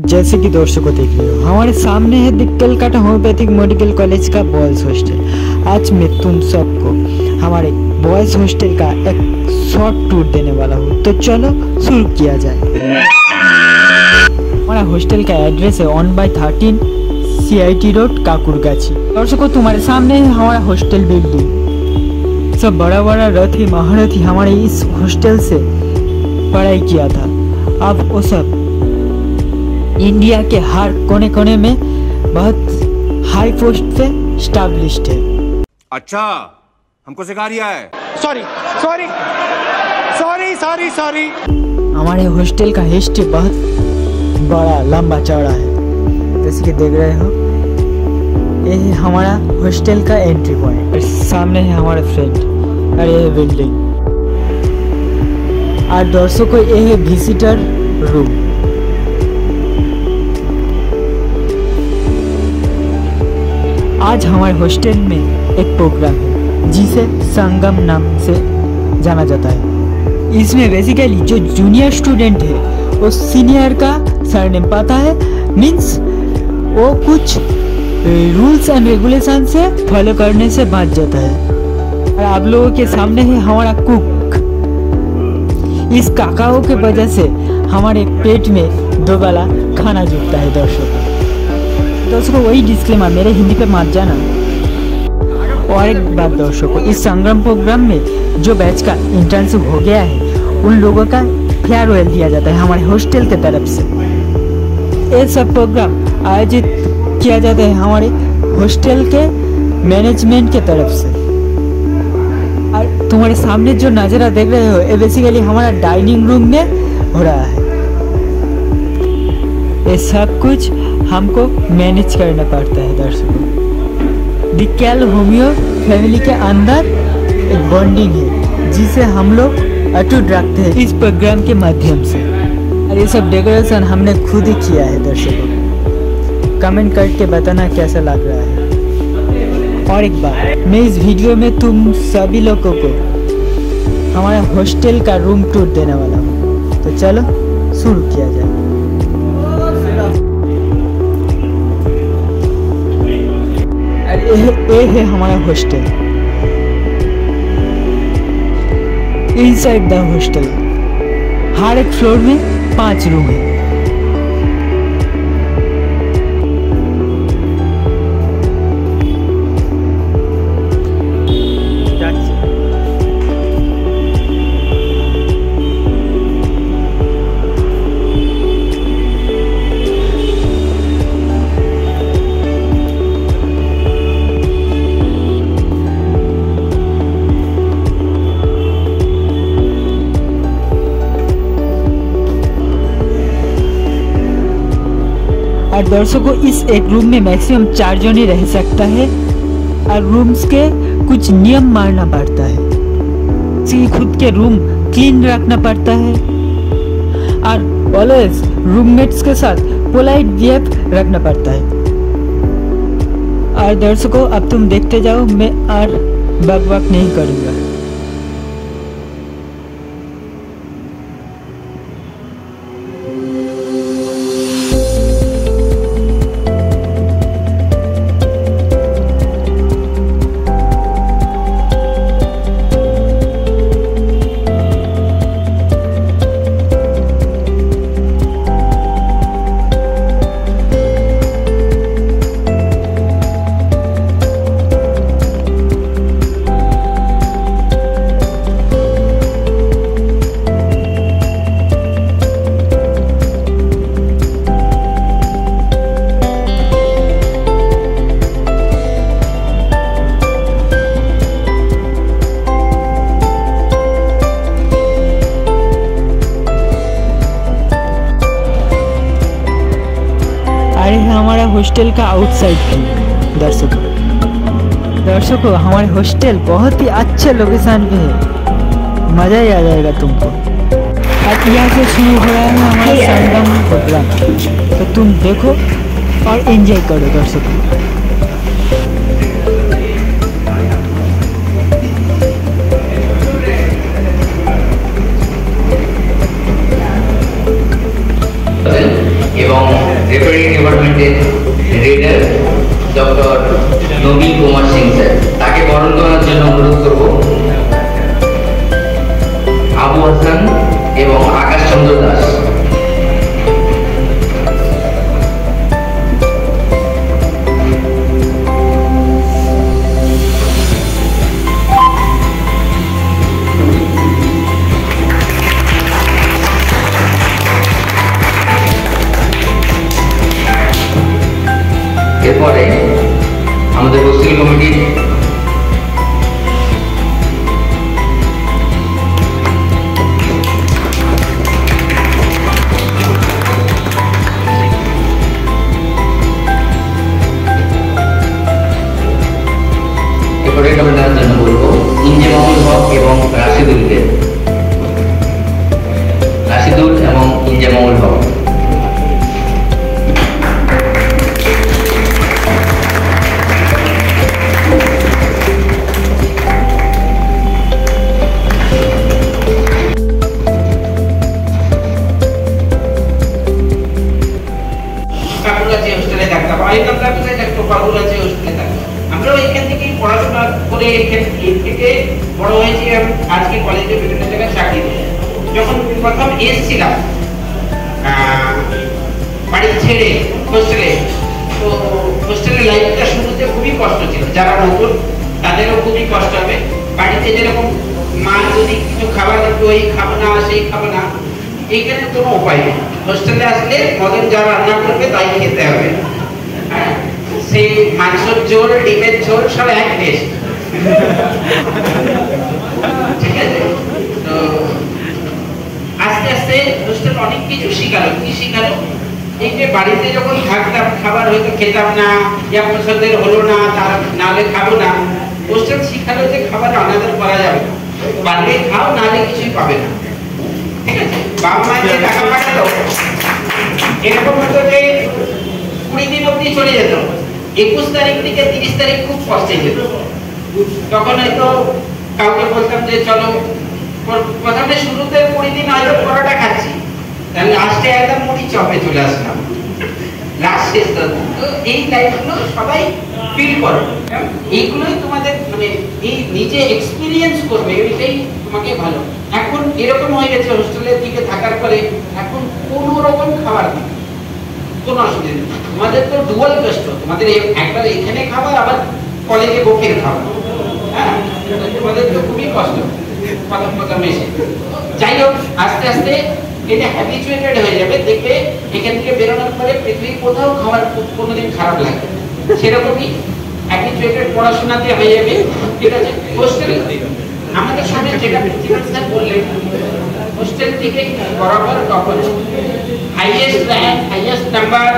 जैसे कि दर्शकों देख रहे हो, हमारे सामने है the Calcutta homoeopathic medical college का बॉयज़ हॉस्टल। आज मैं तुम सबको, हमारे बॉयज़ हॉस्टल का एक शॉर्ट टूर देने वाला हूँ। तो चलो, शुरू किया जाए। हमारा हॉस्टल का एड्रेस है one by thirteen C I T road Kankurgachi दर्शकों तुम्हारे सामने है हमारा हॉस्टल बिल्डिंग सब बड़ा बड़ा रथी, महारथी हमारे इस हॉस्टल से पढ़ाई किया था। अब वो सब इंडिया के हर कोने कोने में बहुत हाई पोस्ट पे स्टैब्लिश्ड है। अच्छा हमको सिखा रिया है। Sorry sorry sorry sorry sorry हमारे हॉस्टल का हिस्ट्री बहुत बड़ा लंबा चौड़ा है। जैसे कि देख रहे हो ये है हमारा हॉस्टल का एंट्री पॉइंट और सामने है हमारे फ्रेंड और ये है बिल्डिंग और दर्शकों ये है विजिटर रूम आज हमारे हॉस्टल में एक प्रोग्राम है, जिसे संगम नाम से जाना जाता है। इसमें बेसिकली जो जूनियर स्टूडेंट है, वो सीनियर का सरनेम पाता है मीन्स वो कुछ रूल्स एंड रेगुलेशन से फॉलो करने से बच जाता है। और आप लोगों के सामने है हमारा कुक इस काकाओं के वजह से हमारे पेट में दो वाला खाना जुटता है, दर्शकों। दर्शकों, वही डिस्क्लेमर मेरे हिंदी पे मत जाना। और एक बात दर्शकों, इस संग्राम प्रोग्राम में जो बैच का इंटर्नशिप हो गया है, उन लोगों का फेयरवेल दिया जाता है हमारे हॉस्टल के तरफ़ से। ये सब प्रोग्राम आयोजित किया जाता है हमारे हॉस्टल के मैनेजमेंट के तरफ़ से। और तुम्हारे सामने जो नज़ारा देख रहे हो, ये बेसिकली हमारा डाइनिंग रूम में हो रहा है। ये सब कुछ हमको मैनेज करना पड़ता है दर्शकों। दिक्याल होमियो फैमिली के अंदर एक बॉन्डिंग है, जिसे हम लोग अटूट रखते हैं इस प्रोग्राम के माध्यम से। और ये सब डेकोरेशन हमने खुद ही किया है दर्शकों। कमेंट करके बताना कैसा लग रहा है। और एक बार मैं इस वीडियो में तुम सभी लोगों को हमारे हॉस्टल का रूम टूर देने वाला हूँ। तो चलो, शुरू किया जाए। है हमारा हॉस्टल इनसाइड द हॉस्टल हर एक फ्लोर में पाँच रूम है। और दर्शकों, इस एक रूम में मैक्सिमम चार जन ही रह सकता है और रूम्स के कुछ नियम मानना पड़ता है। खुद के रूम क्लीन रखना पड़ता है और ऑलवेज रूममेट्स के साथ पोलाइट बिहेव रखना पड़ता है। और दर्शकों, अब तुम देखते जाओ, मैं और बक बक नहीं करूँगा। हॉस्टल का आउटसाइड व्यू दर्शकों दर्शकों, हमारे हॉस्टल बहुत ही अच्छे लोकेशन पे है। मज़ा ही आ जाएगा तुमको। अब यहाँ से शुरू हो रहा है हमारा संगम प्रोग्राम तो तुम देखो और एंजॉय करो दर्शकों। রেফারিং ডিপার্টমেন্টের reader doctor Nabin Kumar Singh sir. তাকে বরণ করার জন্য অনুরোধ করব। আবু হাসান এবং আকাশ চন্দ্র দাস। এসেছিলাম বাড়ি ছেড়ে হোস্টেলে। তো হোস্টেলের লাইফটা শুরুতে খুবই কষ্ট ছিল। যারা নতুন, তাদেরও খুবই কষ্ট হবে। বাড়িতে যেরকম মা যদি কিছু খাবার একটু এই খাব না, সেই খাব না, এইখানে কোনো উপায় নেই। হোস্টেলে আসলে মদন যা রান্না করবে, তাই খেতে হবে। হ্যাঁ সেই মাংসের ঝোল, ডিমের ঝোল, সব এক টেস্ট ঠিক আছে? আস্তে হোস্টেল অনেক কিছু শিখালো। কি শিখালো? এই যে বাড়িতে যখন থাকতাম, খাবার হয়তো খেতাম না ইয়া পছন্দের হলো না, তার নালে খাব না। হোস্টেল শিখালো যে খাবার আনাদার করা যাবে। পারলে খাও, নালে কিছুই পাবে না। ঠিক আছে? বাবা মায়ের টাকা পাঠালো, এরকম হতো যে কুড়ি দিন অব্দি চলে যেত। একুশ তারিখ থেকে তিরিশ তারিখ খুব কষ্টে যেত। তখন হয়তো কাউকে বলতাম যে, চলো, প্রথমে শুরুতে দিন পরোটা খাচ্ছি। লাস্টে একদম মুড়ি চপে চলে আসলাম। তো। এই লাইফগুলো সবাই ফিল করো। এইগুলোই তোমাদের মানে এই নিজে এক্সপিরিয়েন্স করবে তোমাকে ভালো। এখন এরকম হয়ে গেছে হোস্টেলের দিকে থাকার পরে এখন কোনো রকম খাবার কোনো অসুবিধা নেই। তোমাদের তো ডুয়াল কষ্ট তোমাদের একবার এখানে খাবার, আবার কলেজে বকের খাবার। হ্যাঁ? তোমাদের তো খুবই কষ্ট। প্রথম প্রথম এসে যাই হোক, আস্তে আস্তে এটা হ্যাবিচুয়েটেড হয়ে যাবে, দেখবে এখান থেকে বেরোনোর পরে পৃথিবীর কোথাও খাবার কোনোদিন খারাপ লাগে সেরকমই হ্যাবিচুয়েটেড পড়াশোনাতে হয়ে যাবে। ঠিক আছে হোস্টেল আমাদের সামনে যেটা প্রিন্সিপাল স্যার বললেন হোস্টেল থেকে বরাবর topper highest rank highest number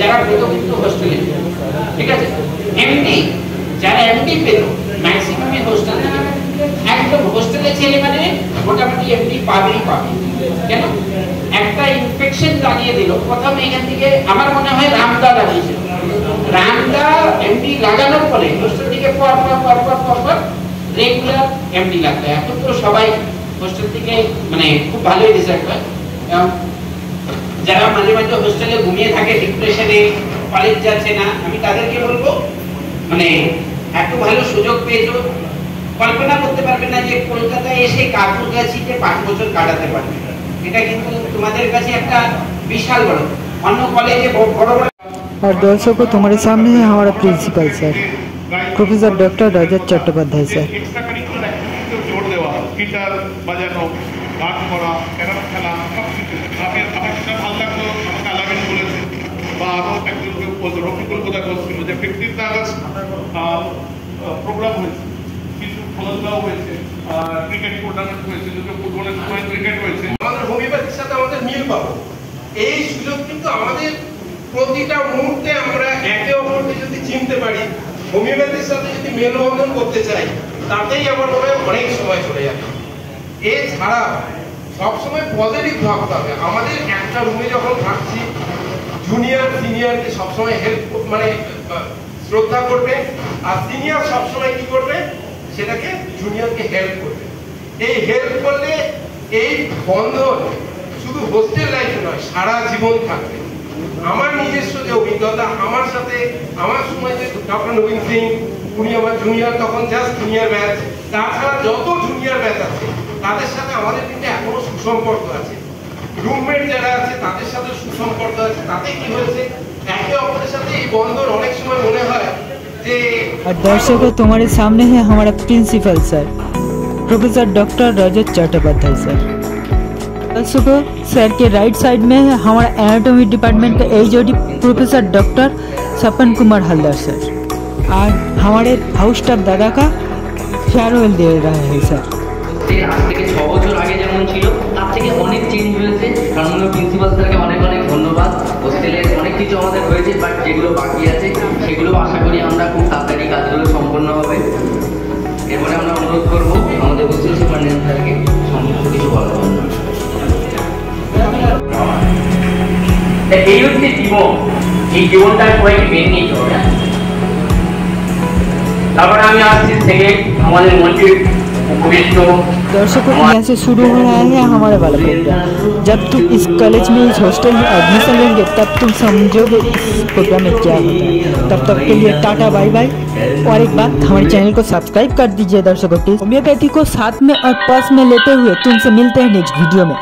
যারা পেত কিন্তু হোস্টেলে ঠিক আছে? এমডি যারা এমডি পেত ম্যাক্সিমামই হোস্টেল থেকে। একদম হোস্টেলে ছেলে মানে মোটামুটি এমডি পাবেই পাবে। কেন? একটা ইনফেকশন লাগিয়ে দিল। প্রথম এখান থেকে আমার মনে হয় রামদা লাগিয়েছিল রামদা এমডি লাগানোর পরে হোস্টেল থেকে পর পর পর পর পর পর রেগুলার এমডি লাগতো এখন তো সবাই হোস্টেল থেকে মানে খুব ভালোই রেজাল্ট হয়। যারা মাঝে মাঝে হোস্টেলে ঘুমিয়ে থাকে ডিপ্রেশনে কলেজ যাচ্ছে না, আমি তাদেরকে বলব মানে এত ভালো সুযোগ পেয়েছ কল্পনা করতে পারবে না যে কলকাতায় এসে কাকুরগাছিতে পাঁচ বছর কাটাতে পারবে এটা কিন্তু তোমাদের কাছে একটা বিশাল বড় অন্য কলেজে বড় বড় और दर्शकों तुम्हारे सामने है हमारा principal sir professor doctor Rajat Chattopadhyay sir extra curricular অ্যাক্টিভিটিতেও জোর দেওয়া গিটার বাজানো গান করা ক্যারাম খেলা সব কিছু আমি আমার সেটা ভালো লাগতো আমাকে আলামিন বলেছে বা আরও একজনকে বলতো রফিকুল কোথায় বলছিল যে ফিফটিন্থ আগস্ট প্রোগ্রাম হয়েছে কিছু খেলাধুলাও হয়েছে ক্রিকেট টুর্নামেন্ট হয়েছে, দুটো ফুটবলের সময় ক্রিকেট হয়েছে। আমাদের হোমিওপ্যাথির সাথে আমাদের মিল পাবো। এই সুযোগ কিন্তু আমাদের প্রতিটা মুহূর্তে আমরা একে অপরকে যদি চিনতে পারি হোমিওপ্যাথির সাথে যদি মেলবন্ধন করতে চাই, তাতেই আমার মনে অনেক সময় চলে যাবে। এছাড়া সবসময় পজিটিভ ভাবতে হবে। আমাদের একটা রুমে যখন থাকছি জুনিয়র সিনিয়রকে সবসময় হেল্প মানে শ্রদ্ধা করবে, আর সিনিয়র সবসময় কি করবে? সেটাকে জুনিয়রকে হেল্প করবে। এই হেল্প করলে এই বন্ধন শুধু হোস্টেল লাইফে নয়, সারা জীবন থাকবে। আমার নিজস্ব যে অভিজ্ঞতা, আমার সাথে, আমার সময় যে ডক্টর নবীন সিং, উনি আমার জুনিয়র তখন জাস্ট জুনিয়র ব্যাচ তাছাড়া যত জুনিয়র ব্যাচ আছে, তাদের সাথে আমাদের কিন্তু এখনও সুসম্পর্ক আছে। রুমমেট যারা আছে, তাদের সাথে সুসম্পর্ক আছে। তাতে কি হয়েছে? একে অপরের সাথে এই বন্ধন অনেক সময় মনে হয় और दर्शकों तुम्हारे सामने है हमारा principal sir professor doctor Rajat Chattopadhyay sir दर्शकों सर के राइट साइड में है हमारा एनाटॉमी डिपार्टमेंट का H professor doctor Sapan Kumar Haldar sir और हमारे हाउस स्टाफ दादा का फेयरवेल दे रहे हैं सर সে আজ থেকে ছ বছর আগে যেমন ছিল তার থেকে অনেক চেঞ্জ হয়েছে কারণ প্রিন্সিপাল স্যারকে অনেক অনেক ধন্যবাদ হোস্টেলে অনেক কিছু আমাদের হয়েছে বাট যেগুলো বাকি আছে সেগুলো আশা এই হচ্ছে জীবন এই জীবনটা সবাইকে মেনে নিতে হবে তারপরে আমি আসছি থেকে আমাদের মন্দির উপবিষ্ট दर्शकों यहाँ से शुरू हो रहा है हमारा वाला प्रोग्राम जब तुम इस कॉलेज में इस हॉस्टल में एडमिशन लेंगे तब तुम समझोगे इस प्रोग्राम में क्या होता है तब तक के लिए टाटा बाय बाय और एक बात हमारे चैनल को सब्सक्राइब कर दीजिए दर्शकों प्लीज होम्योपैथी को साथ में और पर्स में लेते हुए तुमसे मिलते हैं नेक्स्ट वीडियो में